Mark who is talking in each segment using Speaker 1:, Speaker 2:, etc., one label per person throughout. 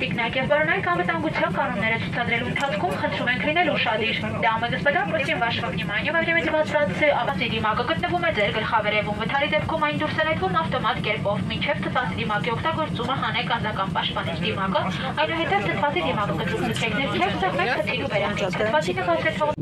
Speaker 1: Տիկնակերպարանային անվտանգության կանոնները ցուցադրելու ընթացքում խնդրում ենք լինել ուշադիր։ Դա ամեգստական պրոցին вашего внимания во время демонстрации ավազերի մագը գտնվում է ձեր գլխավերևում։ Վթարի դեպքում այն դուրս է ներվում ավտոմատ կերպով, մինչև թթվածի մագի օգտագործումը հանեք անձական պաշտպանիչ դիմակը, այնուհետև թթվածի դիմակը գծում ցեքներ, թեև սեղմեք թթի վերանջը։ Թթվածի նկատի
Speaker 2: թողնի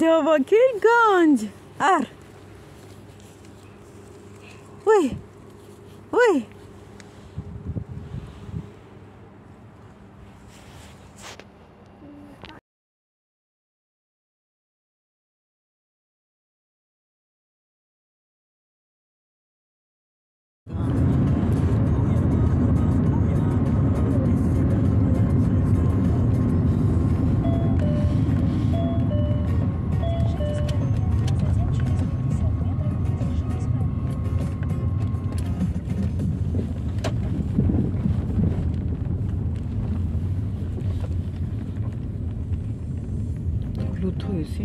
Speaker 2: Tevakil Ganj. Ar. Oi. Oi. truc aussi,